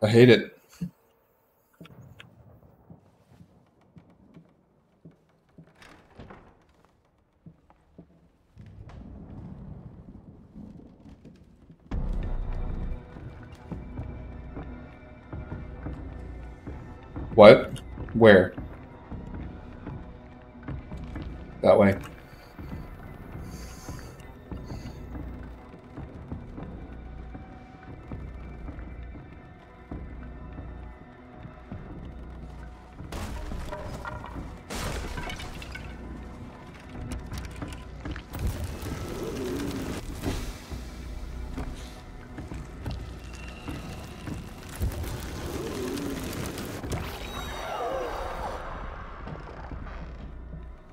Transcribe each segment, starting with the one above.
I hate it. What? Where?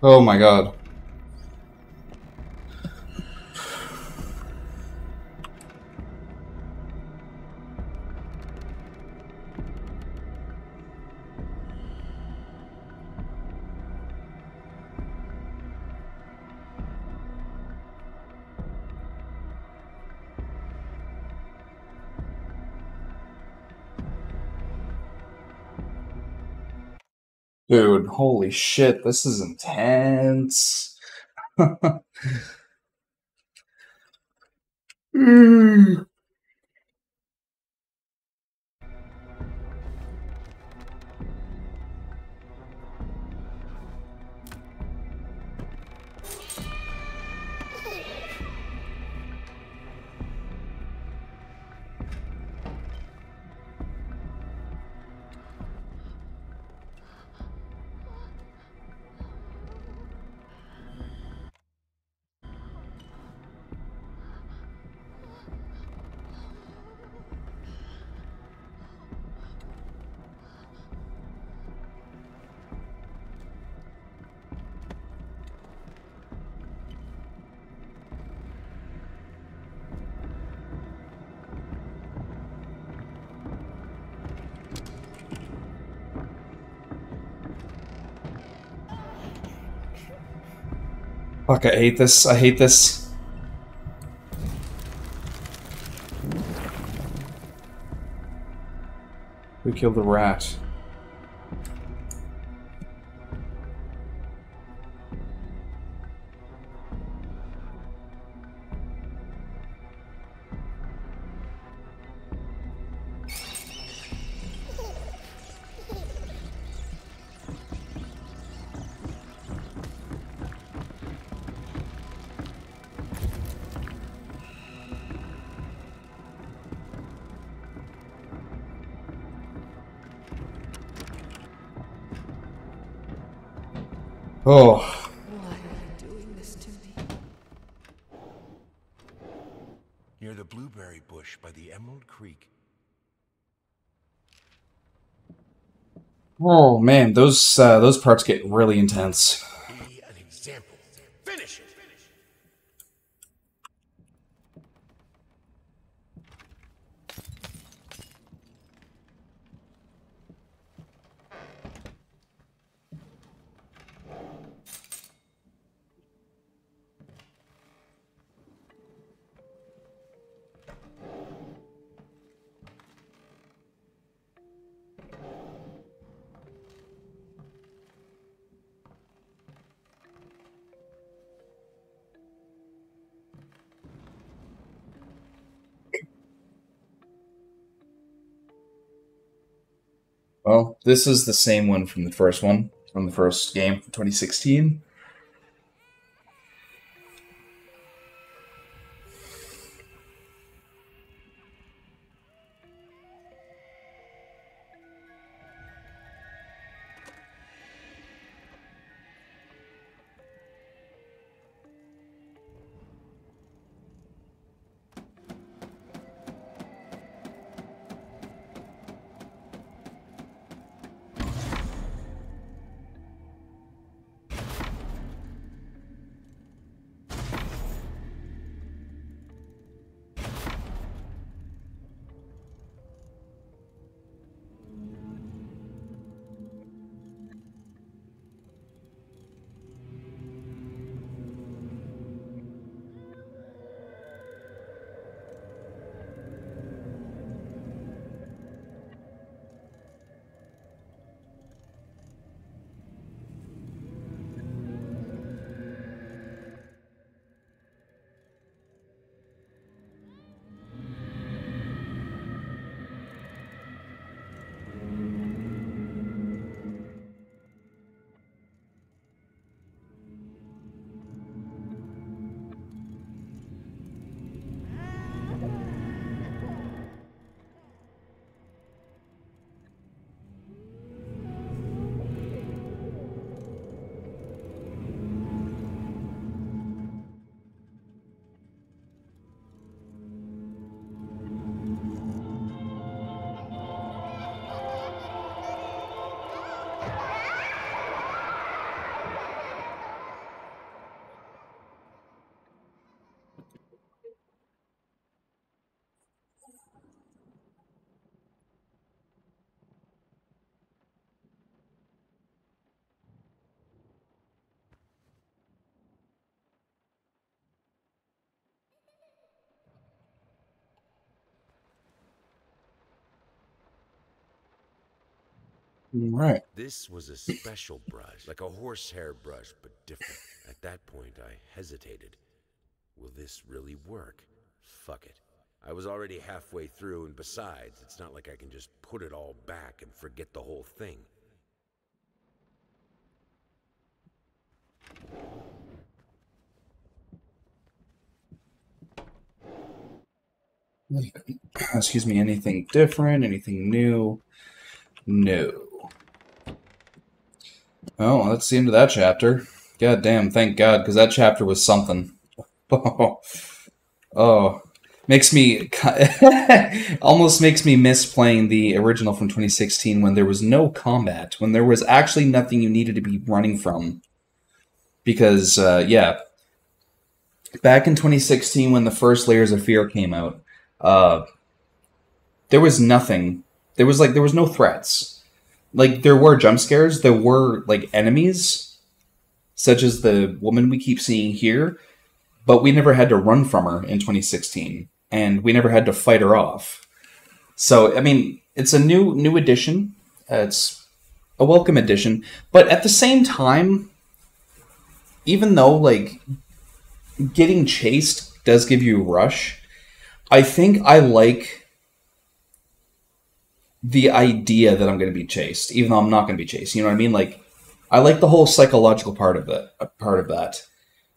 Oh my god. Holy shit, this is intense. Mm. Fuck, I hate this. I hate this. We killed the rat? Oh, Why are you doing this to me? Near the blueberry bush by the Emerald Creek. oh man, those uh, those parts get really intense. Well, this is the same one from the first one, from the first game from 2016. Right. This was a special brush, like a horsehair brush, but different. At that point, I hesitated. Will this really work? Fuck it. I was already halfway through, and besides, it's not like I can just put it all back and forget the whole thing. Excuse me, anything different? Anything new? No. Oh, that's the end of that chapter. God damn, thank God, because that chapter was something. Oh, oh. makes me almost makes me miss playing the original from 2016 when there was no combat, when there was actually nothing you needed to be running from. Because uh, yeah, back in 2016 when the first Layers of Fear came out, uh, there was nothing. There was like there was no threats. Like there were jump scares, there were like enemies, such as the woman we keep seeing here, but we never had to run from her in 2016, and we never had to fight her off. So I mean, it's a new new addition. Uh, it's a welcome addition, but at the same time, even though like getting chased does give you rush, I think I like the idea that I'm going to be chased, even though I'm not going to be chased. You know what I mean? Like, I like the whole psychological part of it, part of that,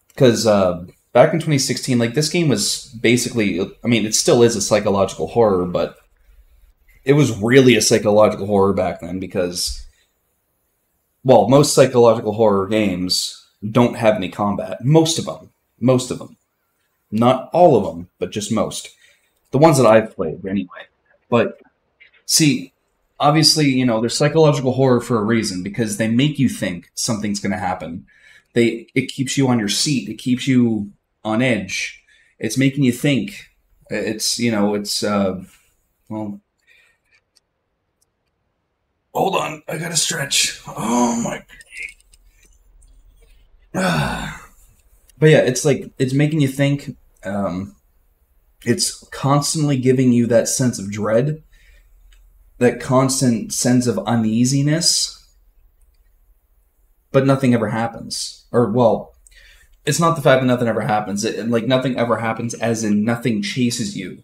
because uh, back in 2016, like this game was basically, I mean, it still is a psychological horror, but it was really a psychological horror back then because, well, most psychological horror games don't have any combat. Most of them, most of them, not all of them, but just most. The ones that I've played, anyway. But See, obviously, you know, they're psychological horror for a reason because they make you think something's going to happen. They it keeps you on your seat. It keeps you on edge. It's making you think. It's you know, it's uh, well. Hold on, I gotta stretch. Oh my. but yeah, it's like it's making you think. Um, it's constantly giving you that sense of dread that constant sense of uneasiness, but nothing ever happens. Or, well, it's not the fact that nothing ever happens. It, like, nothing ever happens, as in nothing chases you.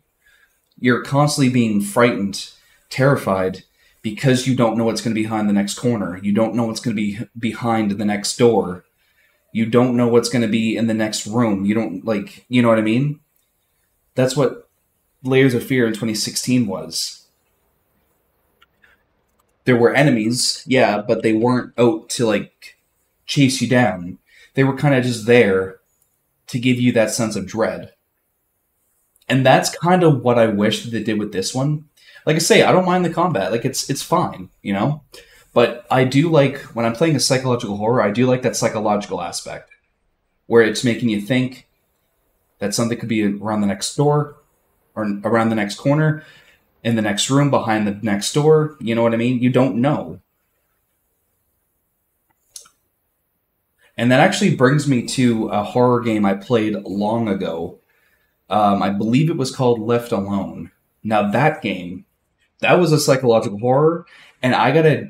You're constantly being frightened, terrified, because you don't know what's going to be behind the next corner. You don't know what's going to be behind the next door. You don't know what's going to be in the next room. You don't, like, you know what I mean? That's what Layers of Fear in 2016 was there were enemies, yeah, but they weren't out to like chase you down. They were kind of just there to give you that sense of dread. And that's kind of what I wish that they did with this one. Like I say, I don't mind the combat. Like it's it's fine, you know? But I do like when I'm playing a psychological horror, I do like that psychological aspect where it's making you think that something could be around the next door or around the next corner in the next room behind the next door. You know what I mean? You don't know. And that actually brings me to a horror game I played long ago. Um, I believe it was called Left Alone. Now that game, that was a psychological horror, and I gotta,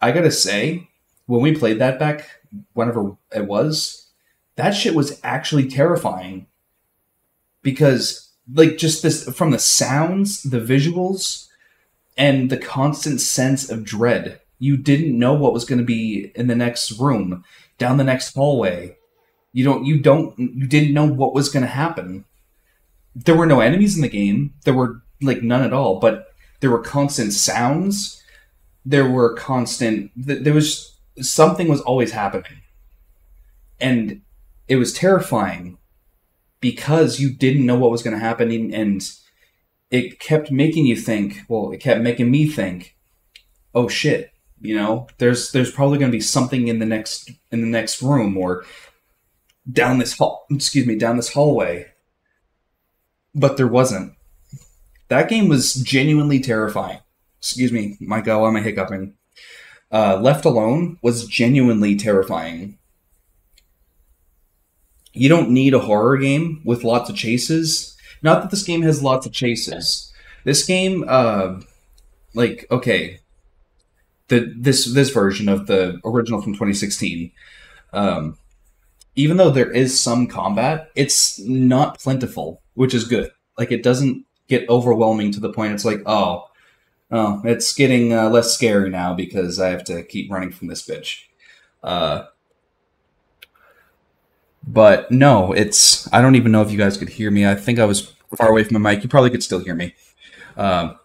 I gotta say, when we played that back, whenever it was, that shit was actually terrifying. Because like just this from the sounds, the visuals, and the constant sense of dread. You didn't know what was going to be in the next room, down the next hallway. You don't you don't you didn't know what was going to happen. There were no enemies in the game. There were like none at all, but there were constant sounds. There were constant there was something was always happening. And it was terrifying because you didn't know what was going to happen and it kept making you think well it kept making me think oh shit you know there's there's probably going to be something in the next in the next room or down this hall excuse me down this hallway but there wasn't. That game was genuinely terrifying. Excuse me, Michael, I'm i hiccuping. Uh, Left Alone was genuinely terrifying. You don't need a horror game with lots of chases. Not that this game has lots of chases. This game, uh, like, okay, the this this version of the original from 2016, um, even though there is some combat, it's not plentiful, which is good. Like, it doesn't get overwhelming to the point it's like, oh, oh, it's getting uh, less scary now because I have to keep running from this bitch. Uh, but no, it's. I don't even know if you guys could hear me. I think I was far away from the mic. You probably could still hear me. Um,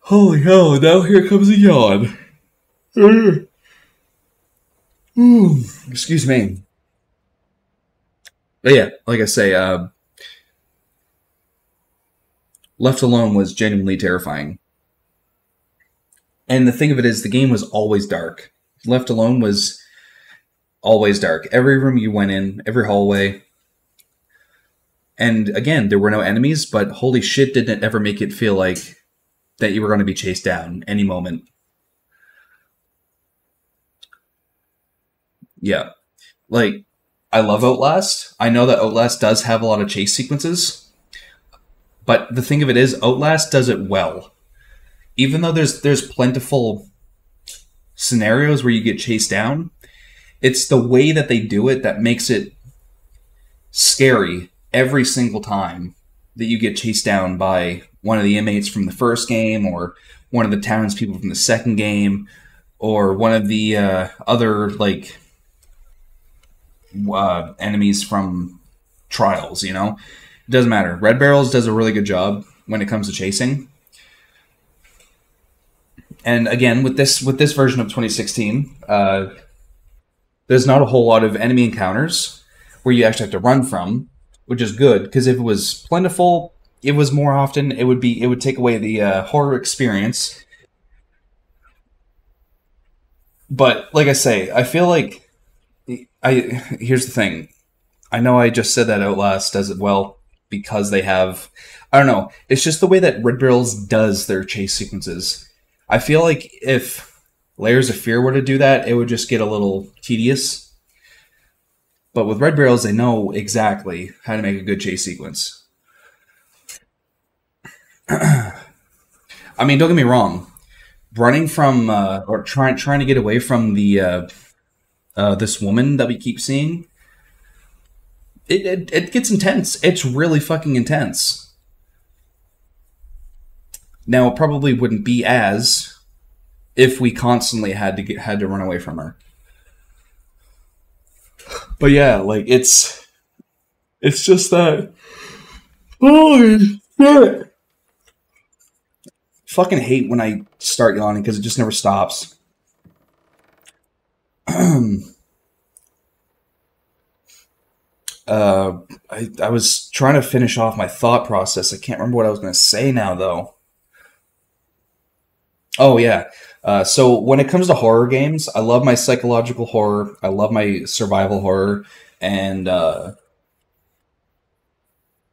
holy hell! Now here comes a yawn. Excuse me. But yeah, like I say, uh, Left Alone was genuinely terrifying. And the thing of it is, the game was always dark. Left Alone was always dark. Every room you went in, every hallway. And again, there were no enemies, but holy shit, didn't it ever make it feel like that you were going to be chased down any moment. Yeah. Like, I love Outlast. I know that Outlast does have a lot of chase sequences, but the thing of it is, Outlast does it well. Even though there's there's plentiful scenarios where you get chased down, it's the way that they do it that makes it scary every single time that you get chased down by one of the inmates from the first game or one of the townspeople from the second game or one of the uh, other like uh, enemies from trials you know? It doesn't matter. Red barrels does a really good job when it comes to chasing. And again with this with this version of 2016 uh, there's not a whole lot of enemy encounters where you actually have to run from, which is good because if it was plentiful, it was more often. It would be it would take away the uh, horror experience. But like I say, I feel like I here's the thing. I know I just said that Outlast does it well because they have I don't know. It's just the way that Red Barrels does their chase sequences. I feel like if Layers of Fear were to do that, it would just get a little tedious. But with Red Barrels, they know exactly how to make a good chase sequence. I mean, don't get me wrong. Running from uh, or trying trying to get away from the uh, uh, this woman that we keep seeing, it, it it gets intense. It's really fucking intense. Now, it probably wouldn't be as if we constantly had to get had to run away from her. But yeah, like it's it's just that holy shit. Fucking hate when I start yawning because it just never stops. uh, I I was trying to finish off my thought process. I can't remember what I was going to say now though. Oh yeah. Uh, so when it comes to horror games, I love my psychological horror. I love my survival horror, and uh,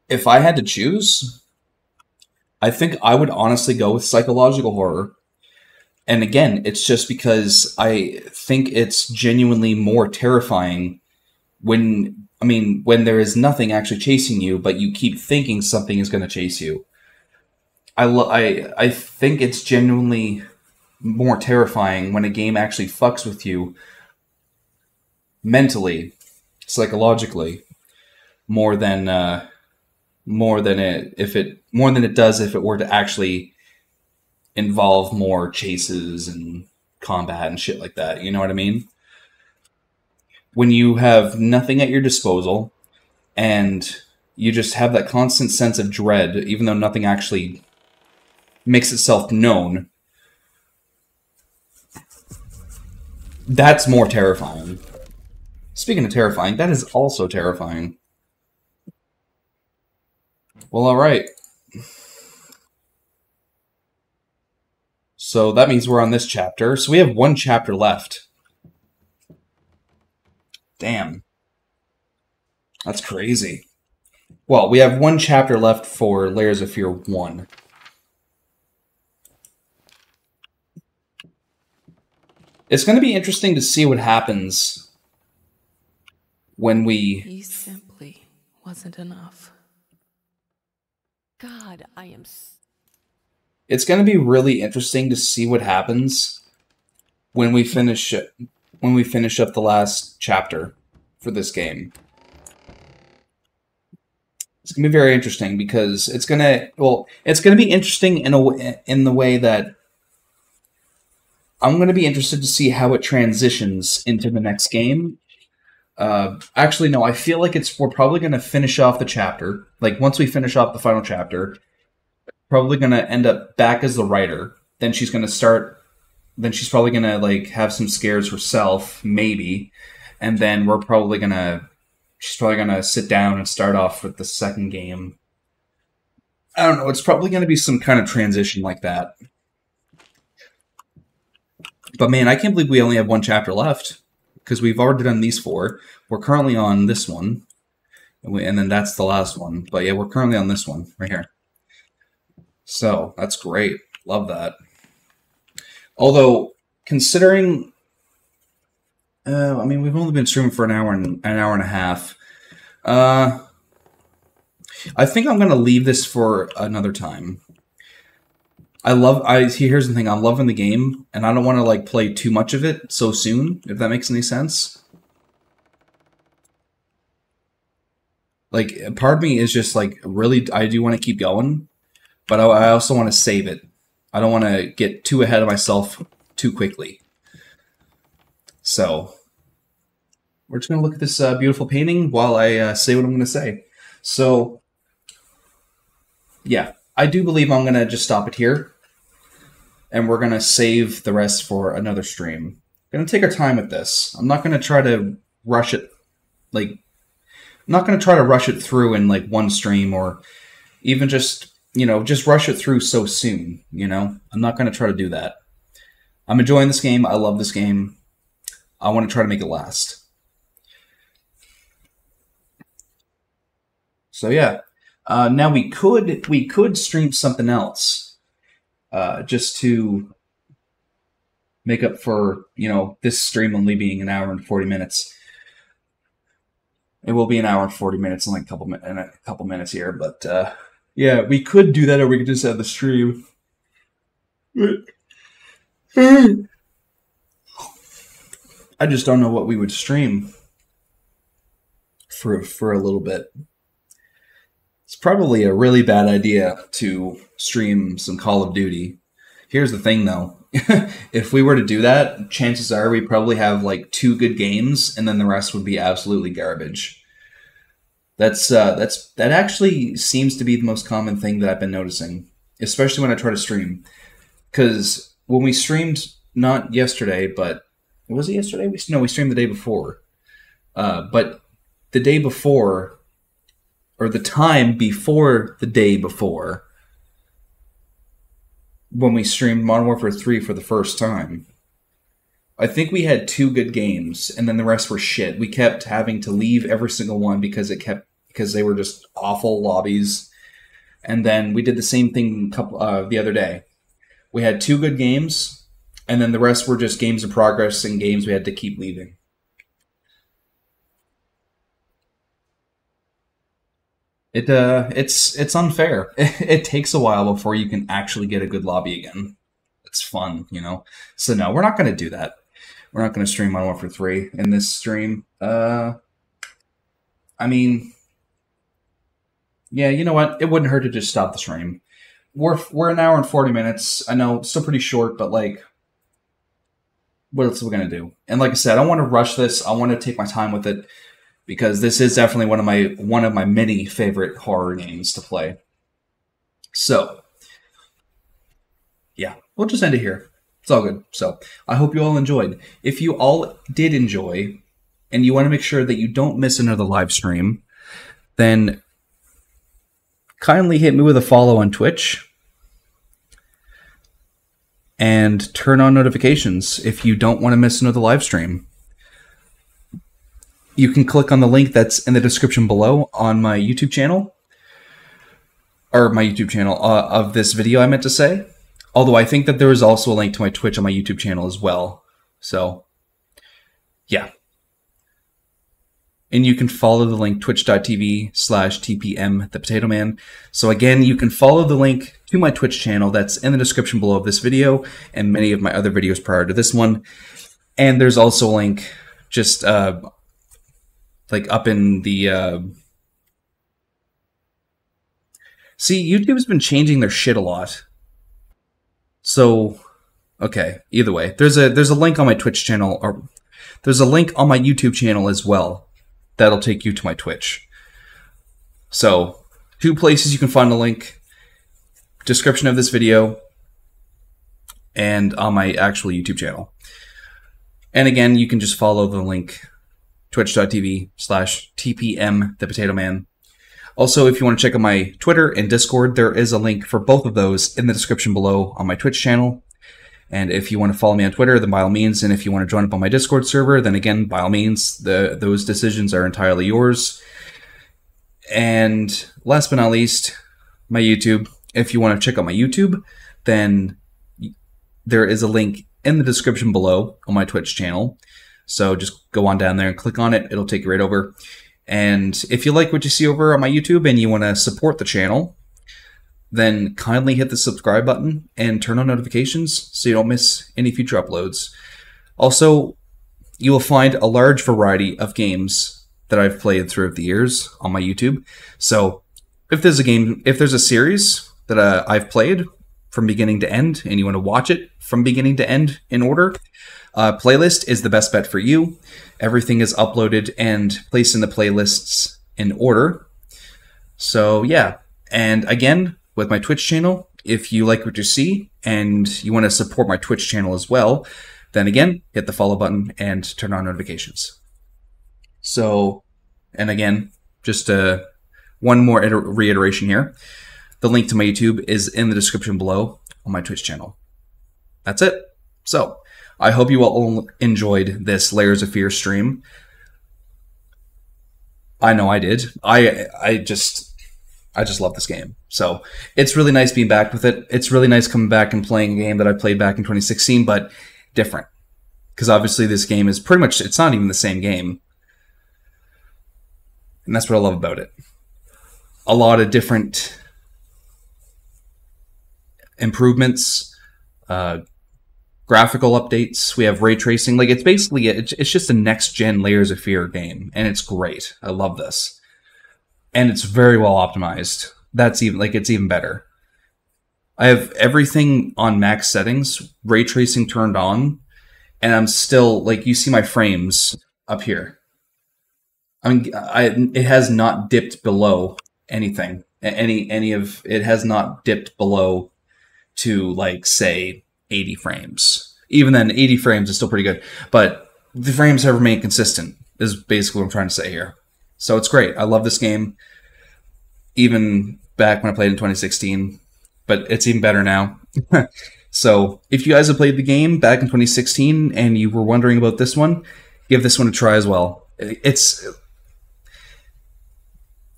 if I had to choose, I think I would honestly go with psychological horror. And again, it's just because I think it's genuinely more terrifying when I mean when there is nothing actually chasing you, but you keep thinking something is going to chase you. I lo- I I think it's genuinely more terrifying when a game actually fucks with you mentally, psychologically, more than uh, more than it if it more than it does if it were to actually involve more chases and combat and shit like that. You know what I mean? When you have nothing at your disposal and you just have that constant sense of dread, even though nothing actually makes itself known, That's more terrifying. Speaking of terrifying, that is also terrifying. Well, alright. So that means we're on this chapter. So we have one chapter left. Damn. That's crazy. well, we have one chapter left for Layers of Fear 1. It's going to be interesting to see what happens when we He simply wasn't enough. God, I am. It's going to be really interesting to see what happens when we finish it when we finish up the last chapter for this game it's going to be very interesting because it's going to well it's going to be interesting in a in the way that i'm going to be interested to see how it transitions into the next game uh, actually no i feel like it's we're probably going to finish off the chapter like once we finish off the final chapter probably going to end up back as the writer. Then she's going to start. Then she's probably going to like have some scares herself, maybe, and then we're probably going to. She's probably going to sit down and start off with the second game. I don't know. It's probably going to be some kind of transition like that. But man, I can't believe we only have one chapter left because we've already done these four. We're currently on this one, and, we, and then that's the last one. But yeah, we're currently on this one right here. So that's great. Love that. Although, considering, uh, I mean, we've only been streaming for an hour and an hour and a half. Uh, I think I'm gonna leave this for another time. I love. I here's the thing. I'm loving the game, and I don't want to like play too much of it so soon. If that makes any sense. Like, part of me is just like really. I do want to keep going, but I, I also want to save it. I don't want to get too ahead of myself too quickly. So we're just gonna look at this uh, beautiful painting while I uh, say what I'm gonna say. So yeah, I do believe I'm gonna just stop it here, and we're gonna save the rest for another stream. gonna take our time with this. I'm not gonna try to rush it. Like, I'm not gonna try to rush it through in like one stream or even just you know, just rush it through so soon, you know? I'm not going to try to do that. I'm enjoying this game. I love this game. I want to try to make it last. So yeah. Uh, now we could we could stream something else uh, just to make up for you know this stream only being an hour and 40 minutes it will be an hour and 40 minutes in like a couple in a couple minutes here but uh yeah, we could do that, or we could just have the stream. I just don't know what we would stream for for a little bit. It's probably a really bad idea to stream some Call of Duty. Here's the thing, though. if we were to do that, chances are we probably have like two good games, and then the rest would be absolutely garbage. That's uh, that's that actually seems to be the most common thing that I've been noticing, especially when I try to stream. Because when we streamed, not yesterday, but was it yesterday? We no, we streamed the day before. Uh, but the day before, or the time before the day before, when we streamed Modern Warfare Three for the first time, I think we had two good games, and then the rest were shit. We kept having to leave every single one because it kept because they were just awful lobbies. And then we did the same thing couple uh, the other day. We had two good games, and then the rest were just games of progress and games we had to keep leaving. It uh, it's it's unfair. It, takes a while before you can actually get a good lobby again. It's fun, you know. So no, we're not going to do that. We're not going to stream Modern Warfare Three in this stream. Uh, I mean, yeah, you know what? It wouldn't hurt to just stop the stream. We're we're an hour and forty minutes. I know, still pretty short, but like, what else are we gonna do? And like I said, I want to rush this. I want to take my time with it because this is definitely one of my one of my many favorite horror games to play. So, yeah, we'll just end it here. It's all good. So, I hope you all enjoyed. If you all did enjoy, and you want to make sure that you don't miss another live stream, then kindly hit me with a follow on Twitch and turn on notifications if you don't want to miss another live stream. You can click on the link that's in the description below on my YouTube channel, or my YouTube channel uh, of this video, I meant to say. Although I think that there is also a link to my Twitch on my YouTube channel as well. So, yeah. And you can follow the link twitch.tv slash TPM the Potato Man. So again, you can follow the link to my Twitch channel that's in the description below of this video and many of my other videos prior to this one. And there's also a link just uh, like up in the uh... see YouTube's been changing their shit a lot. So okay, either way, there's a there's a link on my Twitch channel or there's a link on my YouTube channel as well that'll take you to my Twitch. So, two places you can find the link description of this video and on my actual YouTube channel. And again, you can just follow the link twitch.tv slash TPM the Potato Man. Also, if you want to check out my Twitter and Discord, there is a link for both of those in the description below on my Twitch channel. And if you want to follow me on Twitter, then by all means. And if you want to join up on my Discord server, then again, by all means, the those decisions are entirely yours. And last but not least, my YouTube. If you want to check out my YouTube, then there is a link in the description below on my Twitch channel. So just go on down there and click on it. It'll take you right over. And if you like what you see over on my YouTube and you want to support the channel, then kindly hit the subscribe button and turn on notifications so you don't miss any future uploads. Also, you will find a large variety of games that I've played throughout the years on my YouTube. So, if there's a game, if there's a series that uh, I've played from beginning to end and you want to watch it from beginning to end in order, uh, playlist is the best bet for you. Everything is uploaded and placed in the playlists in order. So, yeah. And again, with my Twitch channel. If you like what you see and you want to support my Twitch channel as well, then again, hit the follow button and turn on notifications. So, and again, just uh, one more iter- reiteration here. The link to my YouTube is in the description below on my Twitch channel. That's it. So, I hope you all enjoyed this Layers of Fear stream. I know I did. I I just I just love this game. So it's really nice being back with it. It's really nice coming back and playing a game that I played back in 2016, but different. Because obviously this game is pretty much, it's not even the same game. And that's what I love about it. A lot of different improvements, uh, graphical updates. We have ray tracing. Like it's basically, it's, it's just a next gen Layers of Fear game. And it's great. I love this and it's very well optimized. That's even like it's even better. I have everything on max settings, ray tracing turned on, and I'm still like you see my frames up here. I mean, I, it has not dipped below anything. Any any of it has not dipped below to like say 80 frames. Even then, 80 frames is still pretty good, but the frames have remained consistent. Is basically what I'm trying to say here. So it's great. I love this game, even back when I played in 2016, but it's even better now. so if you guys have played the game back in 2016 and you were wondering about this one, give this one a try as well. It's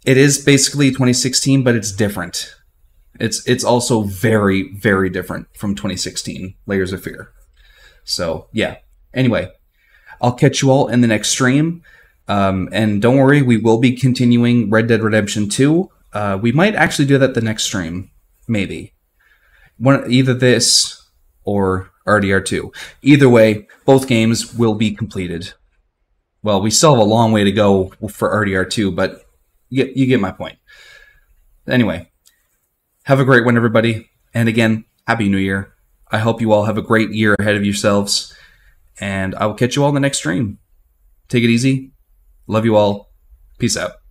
it is basically 2016, but it's different. It's it's also very very different from 2016 Layers of Fear. So yeah. Anyway, I'll catch you all in the next stream. Um, and don't worry, we will be continuing Red Dead Redemption 2. Uh, we might actually do that the next stream, maybe. One, either this or RDR2. Either way, both games will be completed. Well, we still have a long way to go for RDR2, but you, you get my point. Anyway, have a great one, everybody. And again, Happy New Year. I hope you all have a great year ahead of yourselves. And I will catch you all in the next stream. Take it easy Love you all. Peace out.